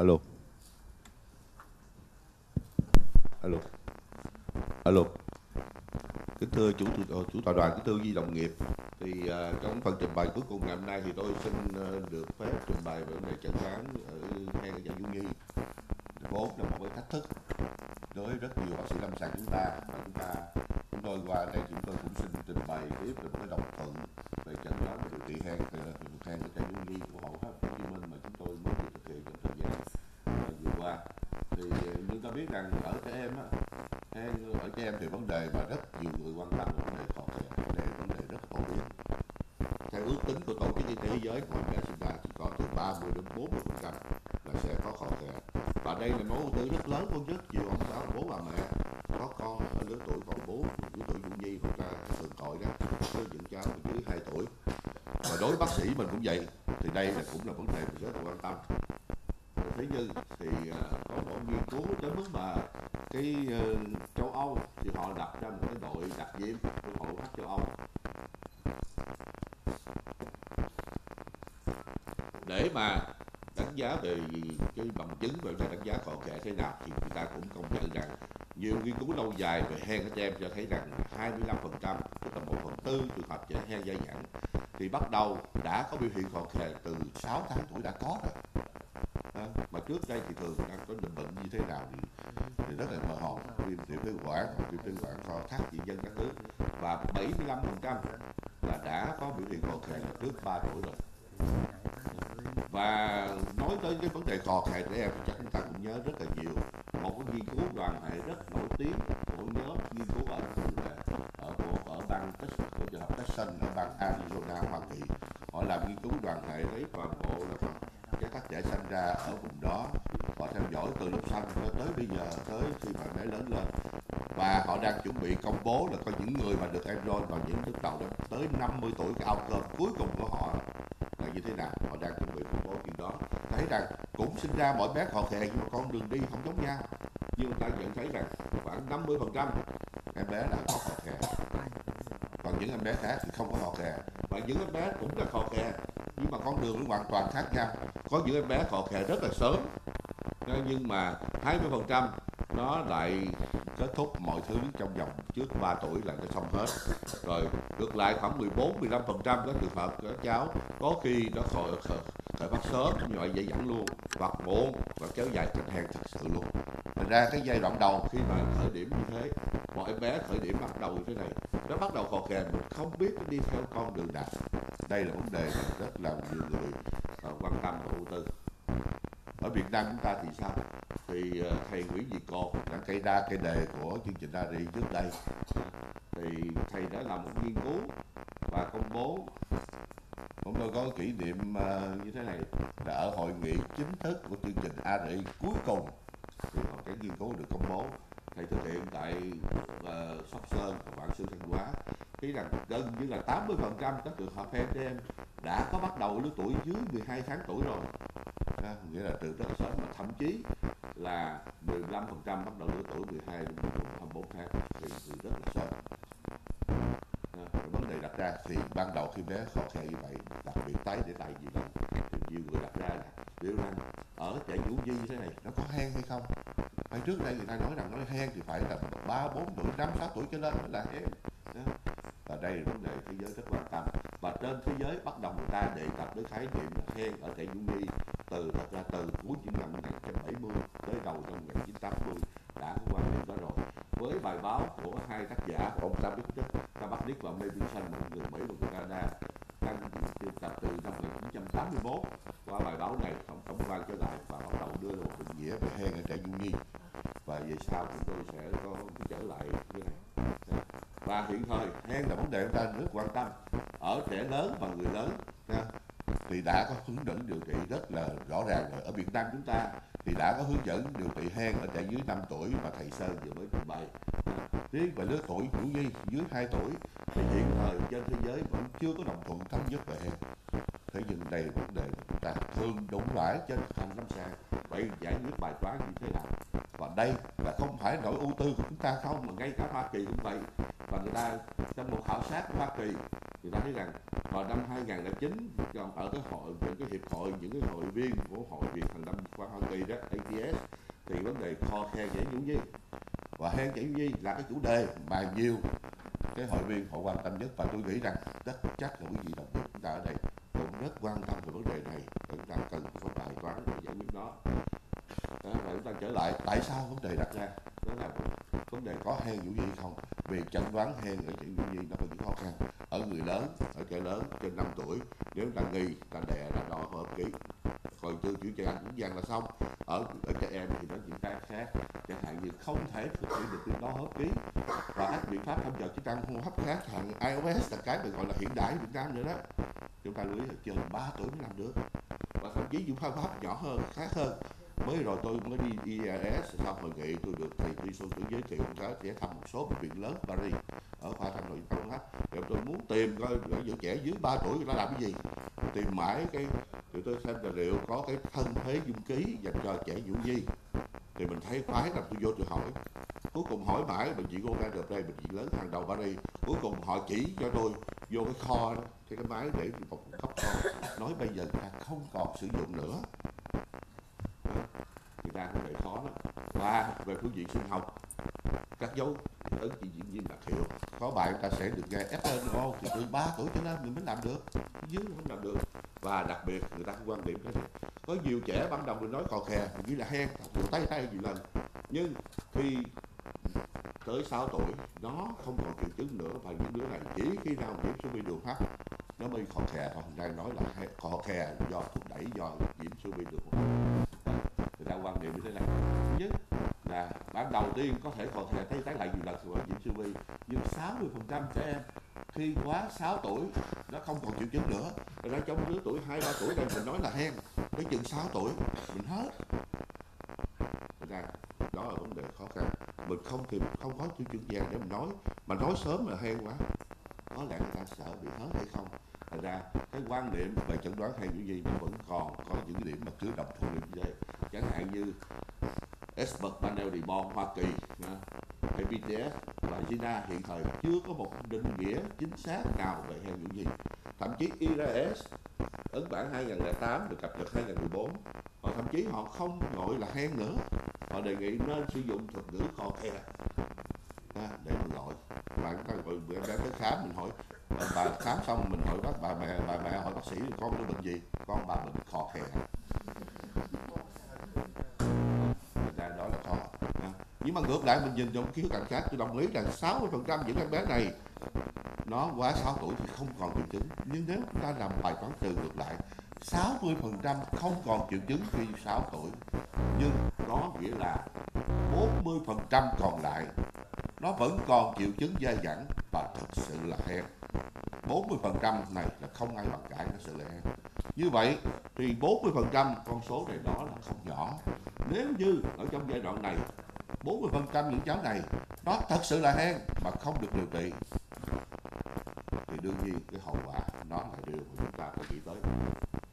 alo. Alo. Alo. Kính thưa chủ chủ, chủ tọa đoàn kính thưa quý đồng nghiệp. Thì uh, trong phần trình bày cuối cùng ngày hôm nay thì tôi xin uh, được phép trình bày về vấn đề chẩn đoán ở hang ở Dung Nhi vốn là một cái thách thức đối với rất nhiều bác sĩ lâm sàng chúng ta. Và chúng ta chúng tôi qua đây chúng tôi cũng xin trình bày tiếp một cái đồng thuận về chẩn đoán điều trị hang hang ở tại Dung Nhi của Hậu Hồ rằng ở trẻ em á. Ở trẻ em thì vấn đề mà rất nhiều người quan tâm là vấn đề khò khè vấn đề vấn đề rất phổ biến. Theo ước tính của tổ chức y tế thế giới mỗi trẻ sinh ra chỉ có từ 30 đến 40 phần trăm là sẽ có khò khè và đây là mối ưu tư rất lớn của rất nhiều ông xã bố bà mẹ có con ở lứa tuổi còn bố lứa tuổi dung nhi hoặc là thường gọi đó với những cháu dưới 2 tuổi. Và đối với bác sĩ mình cũng vậy, thì đây là cũng là vấn đề mình rất là quan tâm. Thế như thì uh, có một nghiên cứu đến mức mà cái uh, châu Âu thì họ đặt ra một cái đội đặc nhiệm của hầu hết châu Âu để mà đánh giá về cái bằng chứng về đánh giá khò khẽ thế nào thì người ta cũng công nhận rằng nhiều nghiên cứu lâu dài về hen các em cho thấy rằng 25% tức là một phần tư trường hợp trẻ hen dai dẳng thì bắt đầu đã có biểu hiện khò khè từ 6 tháng tuổi đã có rồi. À, mà trước đây thì thường đang có bệnh bệnh như thế nào thì, thì rất là mơ hồ viêm tiểu phế quản viêm phế quản co thắt dị dân các thứ. Và 75% là đã có biểu hiện khò khè trước 3 tuổi rồi. Và nói tới cái vấn đề khò khè trẻ em chắc chúng ta cũng nhớ rất là nhiều cái nghiên cứu đoàn hệ rất nổi tiếng của nhóm nghiên cứu ở ờ, ở, của, ở bang Texas, của trường hợp Texas, ở bang Arizona, Hoa Kỳ. Họ làm nghiên cứu đoàn hệ lấy toàn bộ là các tác trẻ sinh ra ở vùng đó. Họ theo dõi từ lúc sanh cho tới bây giờ, tới khi mà bé lớn lên. Và họ đang chuẩn bị công bố là có những người mà được enroll vào những lúc đầu đó, tới 50 tuổi, cái outcome cuối cùng của họ là như thế nào. Họ đang chuẩn bị công bố chuyện đó. Thấy rằng cũng sinh ra mỗi bé họ khè, nhưng mà con đường đi không giống nhau nhưng ta nhận thấy rằng khoảng 50 phần trăm em bé đã có khò khè còn những em bé khác thì không có khò khè và những em bé cũng là khò khè nhưng mà con đường nó hoàn toàn khác nhau. Có những em bé khò khè rất là sớm nhưng mà 20 phần trăm nó lại kết thúc mọi thứ trong vòng trước 3 tuổi là nó xong hết. Rồi ngược lại khoảng 14 15 phần trăm các trường hợp các cháu có khi nó khỏi khởi, khởi phát sớm như vậy dễ dẫn luôn hoặc muộn và kéo dài thành hàng thật sự luôn ra cái giai đoạn đầu khi mà khởi điểm như thế. Một em bé khởi điểm bắt đầu như thế này, nó bắt đầu khò khè, mình không biết đi theo con đường nào. Đây là vấn đề rất là nhiều người à, quan tâm và ưu tư. Ở Việt Nam chúng ta thì sao? Thì à, thầy Nguyễn Việt Cô đã cây ra cây đề của chương trình radio trước đây. Thì thầy đã làm một nghiên cứu và công bố chúng tôi có kỷ niệm à, như thế này, là ở hội nghị chính thức của chương trình ARI cuối cùng thì một cái nghiên cứu được công bố thì thực hiện tại uh, Sóc Sơn và Vạn Sư Thanh Hóa thấy rằng gần như là 80 phần trăm các trường hợp em đã có bắt đầu lứa tuổi dưới 12 tháng tuổi rồi. À, nghĩa là từ rất sớm mà thậm chí là 15 phần trăm bắt đầu lứa tuổi 12 đến 24 tháng thì, thì rất là sớm. À, đặt ra thì ban đầu khi bé khó khăn như vậy, đặc biệt tái để tại vì là thì nhiều người đặt ra là, liệu rằng ở trẻ vũ di như thế này nó có hen hay không? Hay trước đây người ta nói rằng nói hen thì phải là ba, bốn tuổi, năm, sáu tuổi trở lên mới là hen và đây là vấn đề thế giới rất quan tâm. Và trên thế giới bắt đầu người ta đề cập đến khái niệm là hen ở trẻ vũ nhi từ, thật ra từ cuối những năm 1970 tới đầu năm 1980 đã có quan niệm đó rồi với bài báo của hai tác giả ông Tabitnik Tabitnik và Mavinson người Mỹ và người Canada đăng tập từ năm 1981 qua bài báo này tổng tổng quan trở lại và bắt đầu đưa ra một định nghĩa về hen ở trẻ dung nhi và về sau chúng tôi sẽ có trở lại như này. Và hiện thời hen là vấn đề chúng ta rất quan tâm. ở trẻ lớn và người lớn thì đã có hướng dẫn điều trị rất là rõ ràng rồi. Ở Việt Nam chúng ta thì đã có hướng dẫn điều trị hen ở trẻ dưới 5 tuổi mà thầy Sơn vừa mới trình bày riêng về lứa tuổi Vũ Nhi dưới 2 tuổi, thì hiện thời trên thế giới vẫn chưa có đồng thuận thống nhất về hen thế nhưng đây là vấn đề chúng ta thường đụng phải trên hành lâm sàng vậy giải quyết bài toán như thế nào? Và đây là không phải nỗi ưu tư của chúng ta không, mà ngay cả Hoa Kỳ cũng vậy. Và người ta, trong một khảo sát của Hoa Kỳ, người ta thấy rằng vào năm 2009 còn ở cái hội, những cái hiệp hội, những cái hội viên của hội Việt Thành Lâm khoa Hoa Kỳ đó ATS thì vấn đề kho khe dễ nhũ nhi và hen chảy nhi là cái chủ đề mà nhiều cái hội viên họ quan tâm nhất. Và tôi nghĩ rằng rất chắc là quý vị đồng nghiệp chúng ta ở đây cũng rất quan tâm về vấn đề này. Chúng ta cần phải bài toán để giải quyết nó. Đó, và chúng ta trở lại tại sao vấn đề đặt ra? Đó là vấn đề có hen vũ nhi không? Vì chẩn đoán hen ở chuyện vũ nhi nó có những khó khăn. Ở người lớn ở trẻ lớn trên 5 tuổi nếu là nghi là đè ra tư chuyển chữ anh cũng dần là xong. Ở ở trẻ em thì nó những cái khác chẳng hạn như không thể thực hiện được việc đó hợp ký. Và các biện pháp thăm dò chức năng hô hấp khác thằng iOS là cái được gọi là hiện đại Việt Nam nữa đó. Chúng ta lưu ý là chừng 3 tuổi mới làm được. Và thậm chí những phương pháp nhỏ hơn, khác hơn. Mới rồi tôi mới đi IAS sau hội nghị tôi được thầy Tuy Xuân tôi giới thiệu cái sẽ thăm một số bệnh viện lớn Paris, ở khoa thăm nội tâm hấp rồi tôi muốn tìm coi ở những trẻ dưới 3 tuổi nó làm cái gì tìm mãi cái thì tôi xem tài liệu có cái thân thế dung ký dành cho trẻ vũ nhi thì mình thấy khoái là tôi vô tôi hỏi. Cuối cùng hỏi mãi bệnh viện Oga được đây bệnh viện lớn hàng đầu Paris. Cuối cùng họ chỉ cho tôi vô cái kho, cái cái máy để một cấp kho. Nói bây giờ ta không còn sử dụng nữa. Thì ta cũng phải khó lắm. Và về phương diện sinh học, các dấu ấn chỉ diễn viên đặc hiệu. Có bạn ta sẽ được nghe FNO thì từ 3 tuổi trở lên mình mới làm được. Dưới không làm được. Và đặc biệt, người ta quan điểm cái này. Có nhiều trẻ ban đầu mình nói cò khè như là hen vừa tay tay nhiều lần. Nhưng khi tới 6 tuổi, nó không còn triệu chứng nữa, và những đứa này chỉ khi nào nhiễm siêu vi đường hấp, nó mới khò khè và đang nói là khò khè do thúc đẩy do nhiễm siêu vi đường hấp. Người ta quan điểm như thế này. Thứ nhất là ban đầu tiên có thể còn thể thấy tái lại nhiều lần của nhiễm siêu vi nhưng 60% trẻ em khi quá 6 tuổi nó không còn triệu chứng nữa. Rồi ra trong lứa tuổi hai, ba tuổi đây mình nói là hen tới chừng 6 tuổi mình hết. Ra đó là vấn đề khó khăn. Mình không thì không có triệu chứng vàng để mình nói, mà nói sớm là hen quá. Có lẽ người ta sợ bị hết hay không? Thành ra cái quan niệm về chẩn đoán hen những gì nó vẫn còn có những điểm mà chưa đồng thuận như vậy. Chẳng hạn như expert panel report Hoa Kỳ hay BTS và Gina hiện thời chưa có một định nghĩa chính xác nào về heo những gì. Thậm chí IRS ấn bản 2008 được cập nhật 2014 và thậm chí họ không gọi là hen nữa. Họ đề nghị nên sử dụng thuật ngữ kho khe à, để mình gọi. Bạn ta gọi em bé tới khám, mình hỏi. Ờ, bà khám xong mình hỏi bác, bà mẹ bà mẹ hỏi bác sĩ, con có bệnh gì? Con, bà bệnh kho khe nhưng mà ngược lại, mình nhìn trong khía cạnh khác. Tôi đồng ý rằng 60 phần trăm những em bé này, nó quá 6 tuổi thì không còn triệu chứng. Nhưng nếu chúng ta làm bài toán từ ngược lại 60 phần trăm không còn triệu chứng khi 6 tuổi, nhưng có nghĩa là 40 phần trăm còn lại, nó vẫn còn triệu chứng dai dẳng và thật sự là hen 40 phần trăm này là không ai bàn cãi, nó sự là hen như vậy thì 40 phần trăm con số này đó là không nhỏ. Nếu như ở trong giai đoạn này 40% những cháu này nó thật sự là hen mà không được điều trị. Thì đương nhiên cái hậu quả nó là điều mà chúng ta phải nghĩ tới.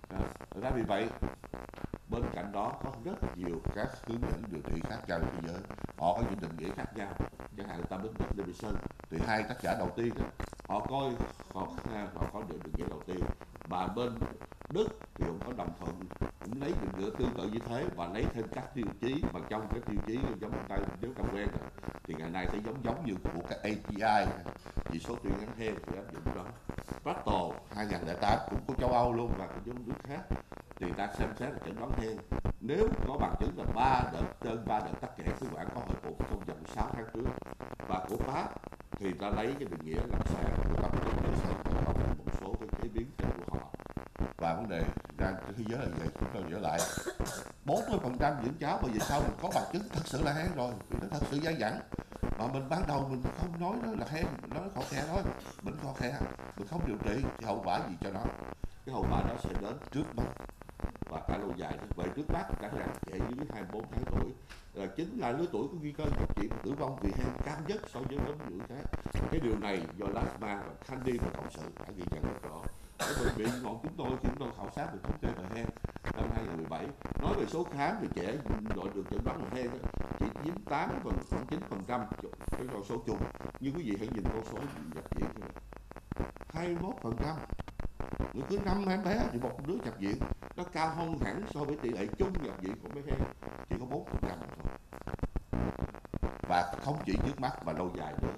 À, ra vì vậy bên cạnh đó có rất nhiều các hướng dẫn điều trị khác nhau trên thế giới. Họ có những định nghĩa khác nhau. Chẳng hạn ta đến Đức Davidson thì hai tác giả đầu tiên đó, họ coi họ, họ có được định nghĩa đầu tiên mà bên Đức thì cũng có đồng thuận cũng lấy được nữa tương tự như thế và lấy thêm các tiêu chí mà trong cái tiêu chí giống tay nếu ta quen rồi thì ngày nay sẽ giống giống như của các API chỉ số tuyến ngắn theo thì áp dụng đó Prato 2008 cũng của châu Âu luôn và cũng giống nước khác thì ta xem xét là chẩn đoán theo nếu có bằng chứng là ba đợt trên ba đợt tắc nghẽn khí quản có hồi phục trong vòng 6 tháng trước và của Pháp thì ta lấy cái định nghĩa là sàng của tập trung để xem một số cái chế biến của họ và vấn đề ra thế giới là vậy, chúng tôi trở lại. 40 phần trăm những cháu bây giờ sau mình có bằng chứng, thật sự là hen rồi. Vì nó thật sự dai dẳng. Mà mình ban đầu mình không nói nó là hen nó khó khe thôi. Bệnh khó khe mình không điều trị thì hậu quả gì cho nó? Cái hậu quả đó sẽ đến trước mắt và cả lâu dài vậy trước mắt cả là trẻ dưới 24 tháng tuổi, là chính là lứa tuổi có nguy cơ nhập viện tử vong vì hen cao nhất so với nhóm những khác. Cái điều này do Lasma và Candy và cộng sự đã ghi nhận rất rõ ở bệnh viện bọn chúng tôi chúng tôi khảo sát về thống kê về hen năm 2017 nói về số khám thì trẻ loại được chẩn đoán về hen chỉ chiếm 8 phần 9 phần trăm cái con số chung. Như quý vị hãy nhìn con số nhập viện 21 phần trăm. Người cứ năm em bé thì một đứa nhập viện, nó cao hơn hẳn so với tỷ lệ chung nhập viện của mấy hen chỉ có 4 phần trăm thôi. Và không chỉ trước mắt mà lâu dài nữa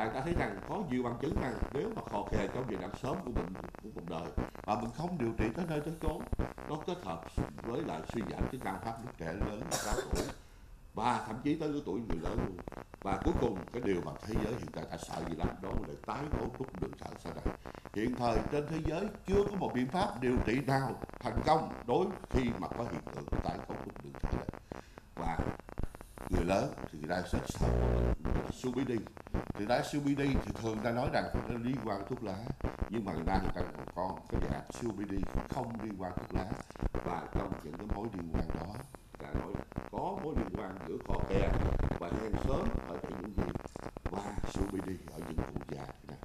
là người ta thấy rằng có nhiều bằng chứng rằng nếu mà khò khè trong giai đoạn sớm của mình, của cuộc đời, mà mình không điều trị tới nơi tới chốn nó kết hợp với lại suy giảm chức năng pháp lúc trẻ lớn cao tuổi, và thậm chí tới lứa tuổi người lớn luôn. Và cuối cùng, cái điều mà thế giới hiện tại đã sợ gì lắm, đó là tái cấu trúc đường thở sau này. Hiện thời trên thế giới chưa có một biện pháp điều trị nào thành công đối khi mà có hiện tượng tái cấu trúc đường thở này. Và người lớn thì đang rất sợ. CBD thì đá CBD thì thường ta nói rằng nó liên quan thuốc lá, nhưng mà người ta người ta còn có cái dạng CBD không liên quan thuốc lá. Và trong những cái mối liên quan đó, ta nói có mối liên quan giữa kho kè và hen sớm ở những gì? Và CBD ở những cụ già này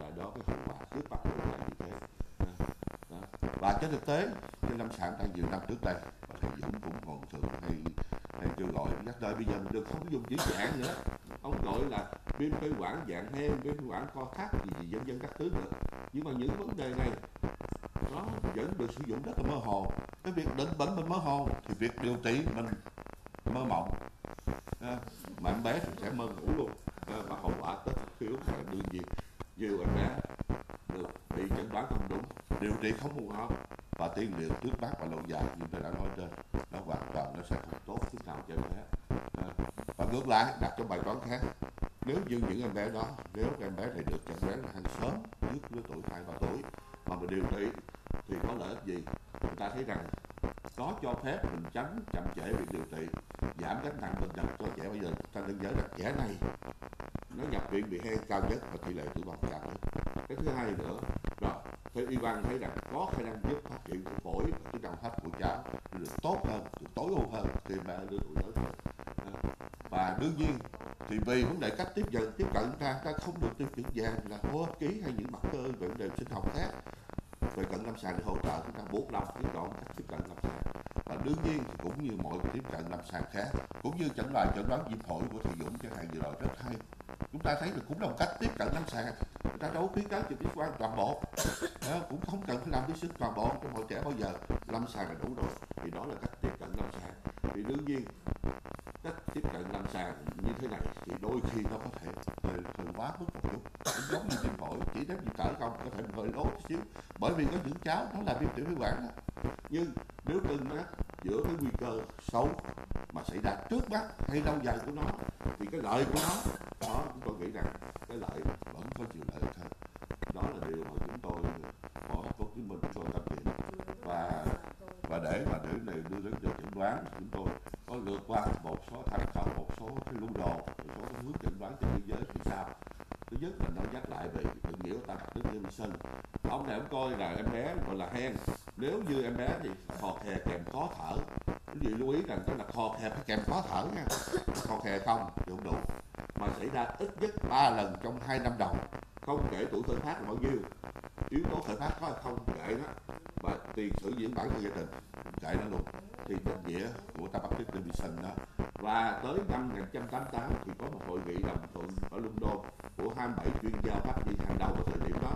là đó cái hậu quả trước mặt của là như thế. Đó. và trên thực tế trên lâm sàng đang nhiều năm trước đây và thầy Dũng cũng còn thường hay hay kêu gọi nhắc tới, bây giờ mình đừng không dùng chữ dạng nữa ông gọi là viêm phế quản dạng hen cái phế quản co thắt gì gì dân dân các thứ nữa. Nhưng mà những vấn đề này nó vẫn được sử dụng rất là mơ hồ. Cái việc định bệnh mình mơ hồ thì việc điều trị mình mơ mộng. À, mà em bé thì sẽ mơ ngủ luôn. À, và hậu quả tất khiếu là đương nhiên nhiều em bé được bị chẩn đoán không đúng điều trị không phù hợp. Và tiên liệu trước mắt và lâu dài như tôi đã nói trên nó hoàn toàn nó sẽ không tốt chút nào cho em bé. À, và ngược lại đặt cho bài toán khác nếu như những em bé đó, nếu em bé này được chẩn đoán là hàng sớm trước lứa tuổi hai ba tuổi, mà mình điều trị, thì có lợi ích gì? Người ta thấy rằng có cho phép mình tránh chậm trễ việc điều trị, giảm gánh nặng bệnh tật cho trẻ. Bây giờ ta nên nhớ rằng trẻ này, nó nhập viện bị hen cao nhất và tỷ lệ tử vong cao nhất cái thứ hai nữa rồi theo y văn thấy rằng có khả năng giúp phát triển của phổi và chức năng hấp của cháu được tốt hơn được tối ưu hơn khi mà lứa tuổi lớn hơn và đương nhiên thì vì vấn đề cách tiếp nhận tiếp cận ta ta không được tiêu chuẩn vàng là hô hấp ký hay những mặt cơ về vấn đề sinh học khác. Về cận lâm sàng để hỗ trợ chúng ta buộc lòng tiếp cận cách tiếp cận lâm sàng. Và đương nhiên thì cũng như mọi tiếp cận lâm sàng khác cũng như chẩn đoán chẩn đoán viêm phổi của thầy Dũng chẳng hạn vừa rồi rất hay. Chúng ta thấy là cũng là một cách tiếp cận lâm sàng. Người ta đâu khuyến cáo trực tiếp quan toàn bộ. À, cũng không cần phải làm cái sức toàn bộ cho mọi trẻ bao giờ. Lâm sàng là đủ rồi. Thì đó là cách tiếp cận lâm sàng. Thì đương nhiên cách tiếp cận lâm sàng như thế này thì đôi khi nó có thể hơi, hơi quá mức một chút cũng giống như viêm phổi chỉ đến viêm cỡ không, có thể hơi lố chút xíu. Bởi vì có những cháu, nó là viêm tiểu phế quản đó. nhưng nếu cưng nhắc giữa cái nguy cơ xấu mà xảy ra trước mắt hay lâu dài của nó, thì cái lợi của nó, đó, chúng tôi nghĩ rằng cái lợi vẫn có chiều lợi hơn. Đó là điều mà chúng tôi bỏ thành phố Hồ Chí Minh chúng tôi tâm và và để mà để này đưa đến được chẩn đoán, chúng tôi có lượt qua một số tham khảo một số cái lưu đồ, một số cái hướng chẩn đoán trên thế giới thì sao? Thứ nhất là nó nhắc lại về tự nghĩa của ta đức sinh ông này ông coi là em bé gọi là hen. Nếu như em bé thì khò khè kèm khó thở. Quý vị lưu ý rằng đó là khò khè phải kèm khó thở nha. Khò khè không thì không đủ. Mà xảy ra ít nhất 3 lần trong 2 năm đầu. Không kể tuổi khởi phát là bao nhiêu yếu tố khởi phát có hay không kệ nó và tiền sử diễn bản của gia đình kệ nó luôn. Thì định nghĩa của Tabactic Division đó. Và tới năm 1988 thì có một hội nghị đồng thuận ở London của 27 chuyên gia pháp đi hàng đầu ở thời điểm đó.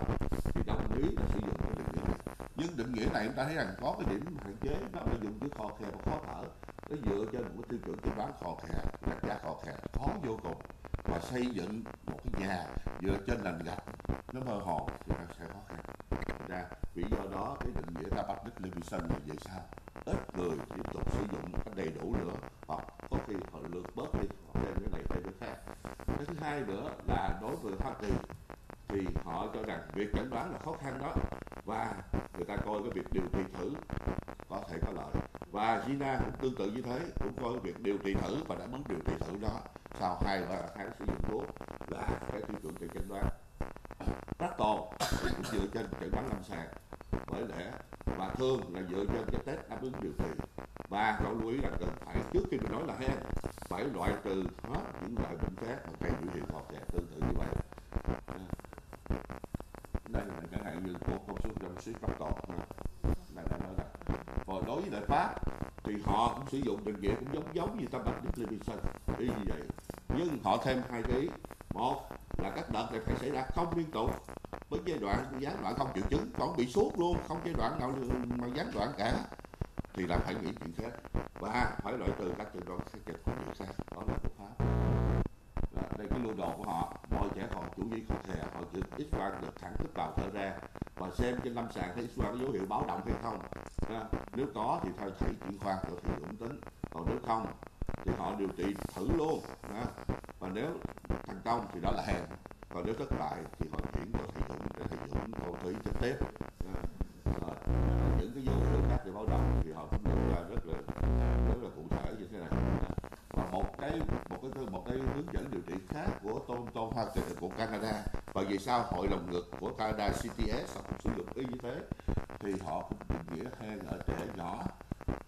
Thì đồng ý là sử dụng cái định nghĩa này nhưng định nghĩa này chúng ta thấy rằng có cái điểm hạn chế, đó là dùng chữ khò khè và khó thở nó dựa trên một cái tiêu chuẩn chẩn bán khò khè đặt giá khò khè khó vô cùng và xây dựng một cái nhà dựa trên nền gạch. Nó mơ hồ, thì nó sẽ khó khăn. Ra, vì do đó, cái định nghĩa Tabactic Levinson là vậy sao? Ít người tiếp tục sử dụng một cách đầy đủ nữa, hoặc có khi họ lược bớt đi, họ thêm cái này thêm cái khác. Cái thứ hai nữa là đối với Hoa Kỳ, thì họ cho rằng việc chẩn đoán là khó khăn đó, và người ta coi cái việc điều trị thử có thể có lợi. Và Gina cũng tương tự như thế, cũng coi cái việc điều trị thử và đã muốn điều trị thử đó sau hai ba tháng sử dụng thuốc. Là cái tiêu chuẩn để chẩn đoán. Prato thì cũng dựa trên chẩn đoán lâm sàng. Bởi lẽ và thường là dựa trên cái test đáp ứng điều trị. Và cậu lưu ý là cần phải, trước khi mình nói là hen, phải loại trừ hết những loại bệnh khác mà gây biểu hiện hoặc dạng tương tự như vậy. Đây là chẳng hạn như của công suất trong suýt bắt tọt này đã nói là và đối với đại pháp thì họ cũng sử dụng định nghĩa cũng giống giống như tâm bạch Levinson y như vậy? nhưng họ thêm hai cái ý một là các đợt này phải xảy ra không liên tục với giai đoạn gián đoạn không triệu chứng còn bị suốt luôn không giai đoạn nào mà gián đoạn cả. Thì là phải nghĩ chuyện khác. Và phải loại trừ các trường đoạn sẽ kịp có được sai đó là của pháp. Đó, đây cái lưu đồ của họ. Mọi trẻ còn chủ nghĩa không thể họ chữ ít quang được thẳng tức bào thở ra và xem trên lâm sàng thấy x quang có dấu hiệu báo động hay không. À, nếu có thì thôi thấy chuyển khoa rồi thì cũng tính. Còn nếu không thì họ điều trị thử luôn. À, không công thì đó là hèn còn nếu thất bại thì họ chuyển vào thầy dũng để thầy dũng thâu thủy trực tiếp những cái dấu hiệu khác để báo động thì họ cũng đưa ra rất là rất là cụ thể như thế này. Và một cái một cái một cái hướng dẫn điều trị khác của tôn tôn hoa kỳ của Canada. Và vì sao hội đồng ngực của Canada CTS họ cũng sử dụng y như thế? Thì họ cũng định nghĩa hen ở trẻ nhỏ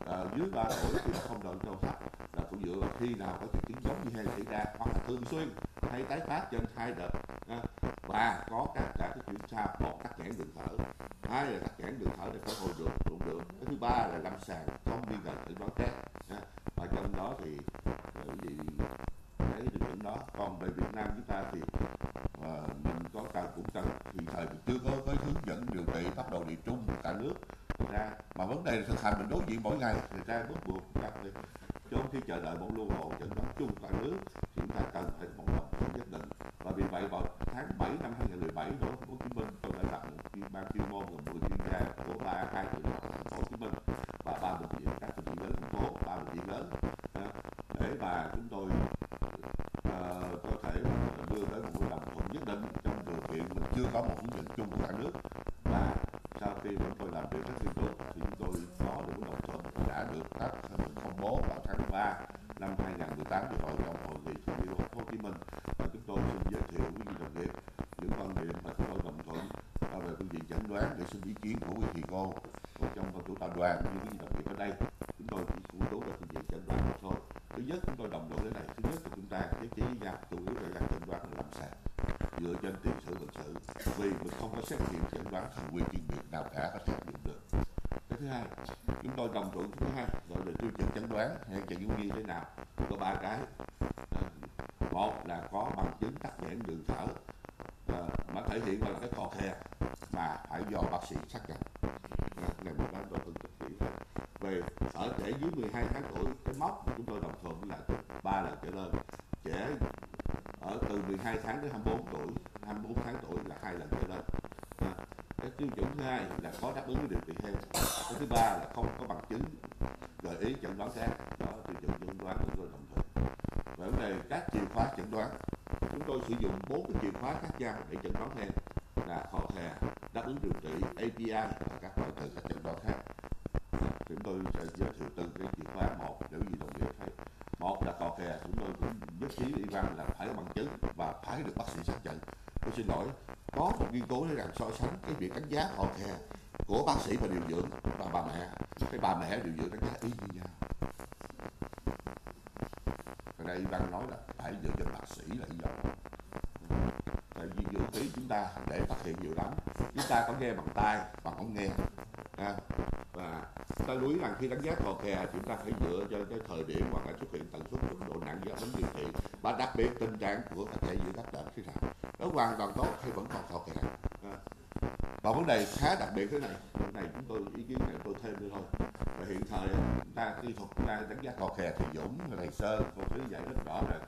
à, dưới 3 tuổi thì không đợi cho hấp là cũng dựa vào khi nào có triệu chứng giống như hen xảy ra hoặc là thường xuyên hay tái phát trên hai đợt à, và có các cả cái chuyển sao một tắc nghẽn đường thở. Hai là tắc nghẽn đường thở để phục hồi được cũng được. Cái thứ ba là lâm sàng không nghi ngờ tử vong test à, và trong đó thì ờ, cái gì cái điều chỉnh đó. Còn về Việt Nam chúng ta thì uh, mình có cần cũng cần thì thời mình chưa có cái hướng dẫn điều trị tốc độ địa trung cả nước. Thật ra mà vấn đề là thực hành mình đối diện mỗi ngày người ta bắt buộc chúng đi, chốn trong khi chờ đợi một lưu hồ chẩn đoán chung cả nước thì chúng ta cần phải một đồng thuận nhất định và vì vậy vào tháng 7 năm 2017 ở thành phố Hồ Chí Minh tôi đã lập một chuyên ban chuyên môn gồm 10 chuyên gia của ba hai trường đại học thành phố Hồ Chí Minh và ba bệnh viện các bệnh viện lớn thành phố ba bệnh viện lớn à, để mà chúng tôi uh, có thể đưa tới một đồng thuận nhất định trong điều kiện mình chưa có một hướng dẫn chung của cả nước và sau khi chúng tôi làm việc rất nghiêm túc thì chúng tôi có được một đồng thuận đã được các công bố vào tháng 3 năm 2018 thì hội đồng hội nghị thương hiệu thành phố Hồ Chí Minh và chúng tôi xin giới thiệu với quý đồng nghiệp những quan điểm mà chúng tôi đồng thuận về phương diện chẩn đoán để xin ý kiến của quý thầy cô. Trong ban chủ tọa đoàn như quý đồng nghiệp ở đây, chúng tôi chỉ phụ trú là phương diện chẩn đoán thôi. Thứ nhất, chúng tôi đồng đội thế này thứ nhất là chúng ta cái chỉ ra chủ yếu là chẩn đoán là làm sàng dựa trên tiền sử bệnh sử vì mình không có xét nghiệm chẩn đoán thành quy chuyên biệt nào cả, có xét áp dụng được. Cái thứ hai, chúng tôi đồng thuận thứ hai, gọi là tiêu chuẩn chẩn đoán, hay chẩn đoán như thế nào, có ba cái. Ờ, một là có bằng chứng tắc nghẽn đường thở mà thể hiện là cái kho khe mà phải do bác sĩ xác nhận. Ngày một cái tôi phân tích kỹ về ở trẻ dưới 12 tháng tuổi, cái mốc mà chúng tôi đồng thuận là ba lần trở lên. Trẻ ở từ 12 tháng đến 24 tuổi 24 tháng tuổi là hai lần trở lên. Cái tiêu chuẩn thứ hai là có đáp ứng với điều trị hen cái thứ ba là không có bằng chứng gợi ý chẩn đoán khác đó tiêu chuẩn chẩn đoán của tôi đồng thuận và vấn đề các chìa khóa chẩn đoán chúng tôi sử dụng bốn cái chìa khóa khác nhau để chẩn đoán hen là khò khè đáp ứng điều trị API và các loại từ các chẩn đoán khác chúng thực sự từng cái chìa khóa một để gì đồng nghiệp thấy một là cò kè, chúng tôi cũng nhất trí với văn là phải có bằng chứng và phải được bác sĩ xác nhận. Tôi xin lỗi, có một nghiên cứu để làm so sánh cái việc đánh giá cò kè của bác sĩ và điều dưỡng và bà mẹ. Cái bà mẹ điều dưỡng đánh giá y như nhau. Ở đây văn nói là phải dựa trên bác sĩ là do tại vì dưỡng khí chúng ta để phát hiện nhiều lắm. Chúng ta có nghe bằng tai, bằng ống nghe lưu ý rằng khi đánh giá khò kè, chúng ta phải dựa cho cái thời điểm hoặc là xuất hiện tần suất mức độ nặng do đến điều trị. Và đặc biệt tình trạng của các thể giữa các đợt thế nào. Nó hoàn toàn tốt hay vẫn còn cò kè? À. và vấn đề khá đặc biệt thế này. Cái này chúng tôi, ý kiến này tôi thêm đi thôi. Và hiện thời chúng ta kỹ thuật, chúng ta đánh giá cò kè thì dũng thầy sơn cô thứ dạy rất rõ rồi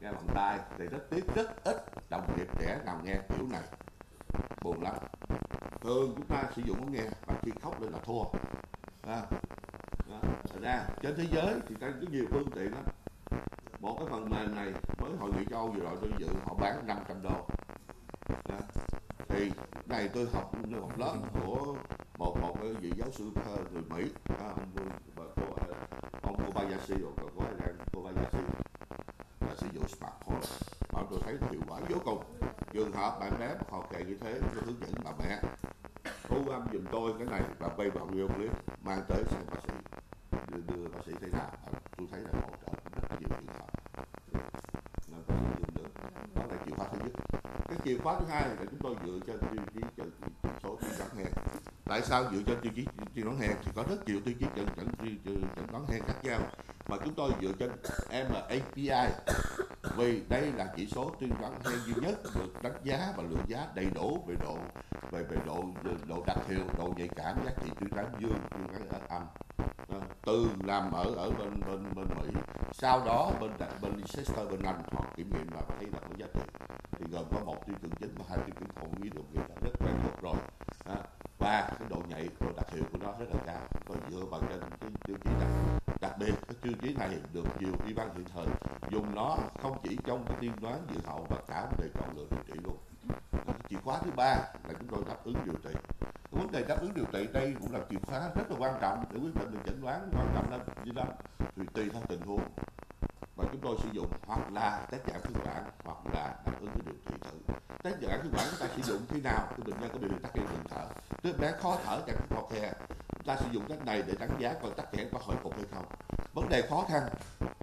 nghe bằng tai thì rất tiếc, rất ít đồng nghiệp trẻ nào nghe kiểu này. Buồn lắm. Thường chúng ta sử dụng ống nghe và khi khóc lên là thua à, thật ra trên thế giới thì có nhiều phương tiện lắm. Một cái phần mềm này mới hội nghị châu vừa rồi tôi dự họ bán 500 đô. Đó. thì này tôi học học lớp của một một cái vị giáo sư người Mỹ. À, ông và cô ông Kobayashi rồi cô Kobayashi là sử dụng smartphone. Mà tôi thấy hiệu quả vô cùng. Trường hợp bạn bé họ kệ như thế tôi hướng dẫn bà mẹ. Thu âm dùm tôi cái này và bay vào nguyên clip. Khóa thứ hai là chúng tôi dựa trên tiêu chí chỉ số tiêu chuẩn hèn tại sao dựa trên tiêu chí tiêu đoán hèn thì có rất nhiều tiêu chí chẩn chẩn chẩn đoán hèn khác nhau. Mà chúng tôi dựa trên MAPI vì đây là chỉ số tiên đoán hay duy nhất được đánh giá và lượng giá đầy đủ về độ về về độ độ đặc hiệu độ nhạy cảm giá trị tiên đoán dương tiên toán âm từ làm ở ở bên bên bên Mỹ sau đó bên bên Leicester bên Anh họ kiểm nghiệm và thấy là có giá trị. Thì gồm có một tiêu chuẩn chính và hai tiêu chuẩn phụ với được nghĩa là rất quen thuộc rồi. À, và cái độ nhạy độ đặc hiệu của nó rất là cao. Và dựa vào trên cái tiêu chí đặc đặc biệt cái tiêu chí này được nhiều y văn hiện thời dùng nó không chỉ trong cái tiên đoán dự hậu và cả về chọn lựa điều trị luôn. Chìa khóa thứ ba là chúng tôi đáp ứng điều trị. Cái vấn đề đáp ứng điều trị đây cũng là chìa khóa rất là quan trọng để quyết định được chẩn đoán, quan trọng là như đó. Thì tùy theo tình huống và chúng tôi sử dụng hoặc là test giảm khí quản hoặc là đáp ứng cái điều trị thử test giảm khí quản chúng ta sử dụng khi nào? Khi bệnh nhân có biểu hiện tắc nghẽn đường thở. Đứa bé khó thở chẳng khó khe chúng ta sử dụng cách này để đánh giá coi tắc nghẽn có hồi phục hay không. Vấn đề khó khăn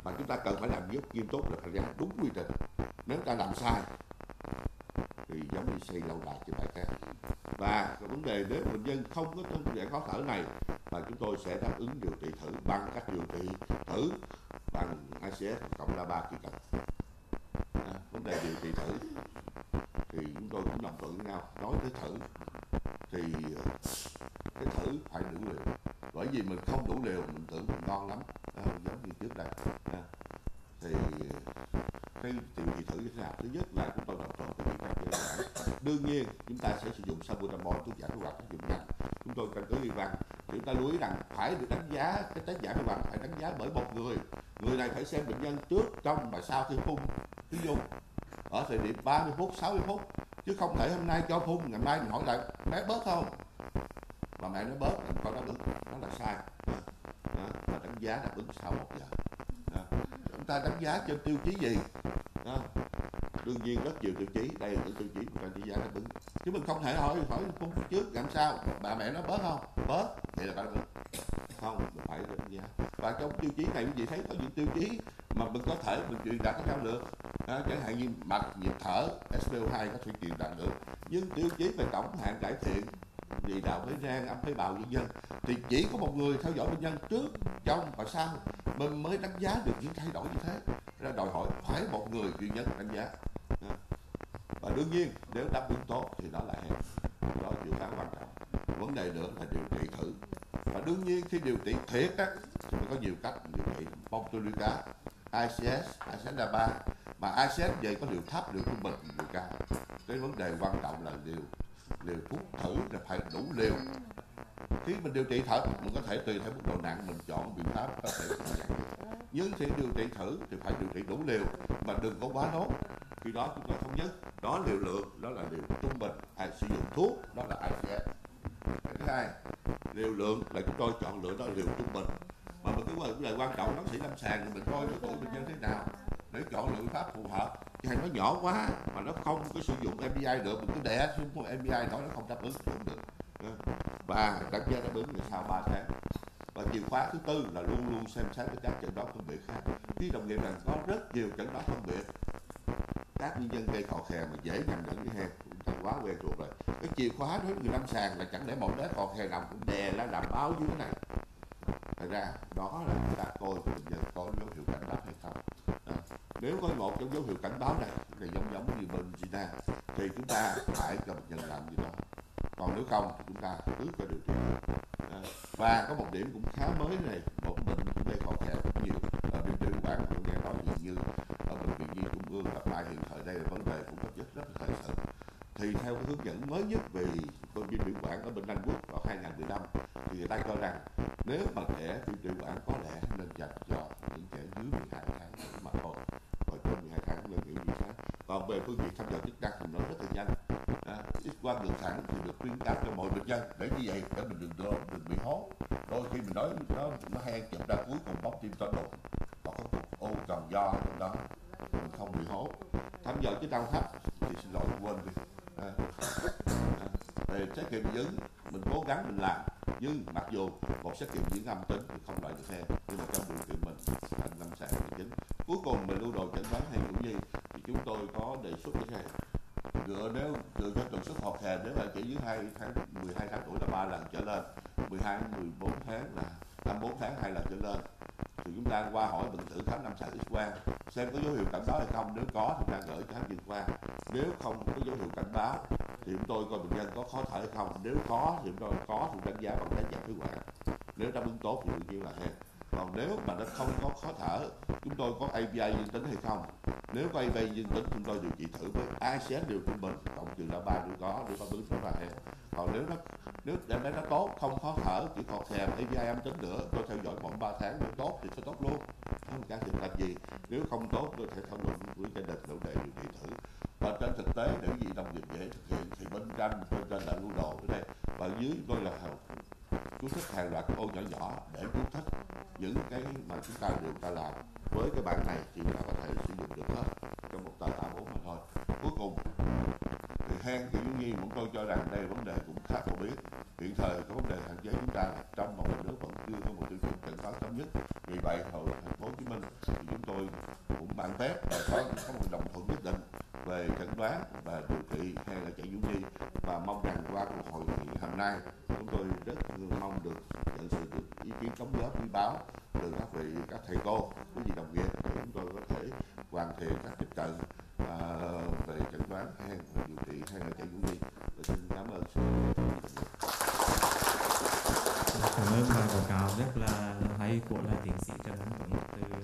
mà chúng ta cần phải làm rất nghiêm túc là phải làm đúng quy trình. Nếu ta làm sai thì giống như xây lâu đài trên bài khác và cái vấn đề nếu bệnh nhân không có tình trạng khó thở này mà chúng tôi sẽ đáp ứng điều trị thử bằng cách điều trị thử bằng ICS cộng la ba khi cần à, vấn đề điều trị thử thì chúng tôi cũng đồng thuận với nhau. Nói tới thử thì cái thử phải đủ liều. Bởi vì mình không đủ liều mình tưởng mình ngon lắm. À, giống như trước đây. À, thì cái điều trị thử như thế nào? Thứ nhất là chúng tôi đồng thuận cái biện pháp đơn giản đương nhiên, chúng ta sẽ sử dụng salbutamol thuốc giảm thu hoạch tác dụng nhanh chúng tôi căn cứ y văn chúng ta lưu ý rằng phải được đánh giá, cái tác giảm thu hoạch phải đánh giá bởi một người người này phải xem bệnh nhân trước, trong và sau khi phun khi dùng ở thời điểm 30 phút 60 phút, chứ không thể hôm nay cho phun, ngày mai mình hỏi lại bé bớt không và mẹ nó bớt mình có đáp ứng nó là sai đó. Và đánh giá đáp ứng sau một giờ đó. chúng ta đánh giá trên tiêu chí gì đương nhiên rất nhiều tiêu chí. Đây là những tiêu chí chúng ta chỉ giá đáp ứng chứ mình không thể hỏi hỏi phun trước làm sao? Bà mẹ nó bớt không? Bớt. Vậy là đáp ứng không mình phải đánh giá. Và trong tiêu chí này quý vị thấy có những tiêu chí mà mình có thể mình truyền đạt cái được. À, chẳng hạn như mạch nhịp thở SpO2 có thể truyền đạt được. Nhưng tiêu chí về tổng hạn cải thiện vì đạo với rang âm với bào nhân dân thì chỉ có một người theo dõi bệnh nhân trước trong và sau mình mới đánh giá được những thay đổi như thế. Ra đòi hỏi phải một người duy nhất đánh giá đương nhiên, nếu đáp ứng tốt thì đó là hẹp đó là dự án quan trọng. Vấn đề nữa là điều trị thử. Và đương nhiên, khi điều trị thiệt á, thì có nhiều cách điều trị. Botulica ICS ICS là ba, mà ICS về có liều thấp, liều trung bình liều cao. Cái vấn đề quan trọng là liều liều thuốc thử là phải đủ liều. Khi mình điều trị thở mình có thể tùy theo mức độ nặng mình chọn biện pháp có thể. Nhưng khi điều trị thử thì phải điều trị đủ liều, mà đừng có quá nốt khi đó chúng ta thống nhất, đó liều lượng, đó là liều trung bình hay sử dụng thuốc, đó là ICS thứ hai, liều lượng là chúng tôi chọn lựa đó liều trung bình. Mà một cứ vấn đề quan trọng bác sĩ lâm sàng mình coi cái tuổi bệnh nhân thế nào, để chọn liệu pháp phù hợp. Chứ hay nó nhỏ quá, mà nó không có sử dụng MBI được, mình cứ đẻ xuống một MBI đó, nó không đáp ứng không được. Và đánh giá đáp ứng là sau 3 tháng. Và chìa khóa thứ tư là luôn luôn xem xét với các chẩn đoán phân biệt khác. Khi đồng nghiệp rằng có rất nhiều chẩn đoán phân biệt tác nhân dân gây khò khè mà dễ nhầm lẫn với heo chúng quá quen thuộc rồi. Cái chìa khóa đối với người lâm sàng là chẳng để một bé khò khè nằm cũng đè ra làm báo dưới cái này. Thật ra đó là chúng ta coi của bệnh nhân có dấu hiệu cảnh báo hay không. À, nếu có một trong dấu hiệu cảnh báo này là giống giống như bệnh Gina thì chúng ta phải cho bệnh nhân làm gì đó. Còn nếu không chúng ta cứ cho điều trị à, và có một điểm cũng khá mới này một bệnh gây khó khè rất nhiều ở bên trên quản cũng nghe nói nhiều như ở bệnh viện nhi trung ương gặp lại hiện thời đây là vấn đề cũng có rất rất là thời sự thì theo cái hướng dẫn mới nhất về công viên tiểu quản ở bên Anh Quốc vào 2015 thì người ta cho rằng nếu mà trẻ viêm tiểu quản có lẽ nên dành cho những trẻ dưới 12 tháng mà thôi. Và trên 12 tháng nên hiểu gì khác còn về phương diện thăm dò chức năng thì nó rất là nhanh. À, x quang đường thẳng thì được khuyến cáo cho mọi bệnh nhân để như vậy để mình đừng đừng, đừng bị hố đôi khi mình nói nó nó hay chụp ra cuối cùng bóng tim to đột còn có cục ô tròn do trong đó mình không bị hố thăm dò chức năng thấp thì xin lỗi quên đi à, à, về xét nghiệm dưỡng mình cố gắng mình làm nhưng mặc dù một xét nghiệm dưỡng âm tính thì không loại được xe. Nhưng mà trong điều kiện mình anh lâm sàng thì chính. Cuối cùng mình lưu đồ chẩn đoán hay cũng gì thì chúng tôi có đề xuất như thế này dựa nếu dựa cho tần suất họp hè, nếu là chỉ dưới hai tháng 12 tháng tuổi là ba lần trở lên 12 14 tháng là 54 tháng, hai lần trở lên, thì chúng ta qua hỏi bệnh tử khám năm sàng x quang, xem có dấu hiệu cảnh báo hay không. Nếu có thì chúng ta gửi khám chuyên khoa nếu không có dấu hiệu cảnh báo thì chúng tôi coi bệnh nhân có khó thở hay không. Nếu có thì chúng tôi có, thì đánh giá bằng đánh giá phế quản nếu đáp ứng tốt thì đương nhiên là hen còn nếu mà nó không có khó thở, chúng tôi có API dương tính hay không? Nếu có API dương tính, chúng tôi điều trị thử với ICS điều trung bình. Cộng trừ là ba đều có để đáp ứng số là còn nếu nó, nếu em bé nó tốt, không khó thở, chỉ còn thèm API âm tính nữa, tôi theo dõi khoảng 3 tháng nếu tốt thì sẽ tốt luôn. Không cả thiệp làm gì. Nếu không tốt, tôi sẽ thảo luận với gia đình để điều trị thử. Và trên thực tế, để gì đồng nghiệp dễ thực hiện thì bên trên bên trên là lưu đồ ở đây. Và dưới tôi là chú thích hàng loạt ô nhỏ nhỏ để chú thích những cái mà chúng ta đều ta làm. Với cái bản này thì ta có thể sử dụng được hết. Cảm ơn